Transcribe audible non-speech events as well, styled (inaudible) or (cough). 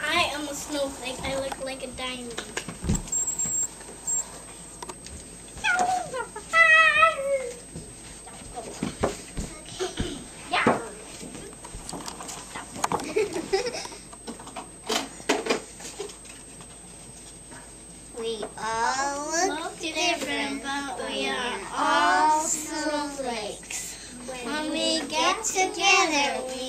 I am a snowflake. I look like a diamond. (laughs) We all look different, but we are all snowflakes. When we get together, we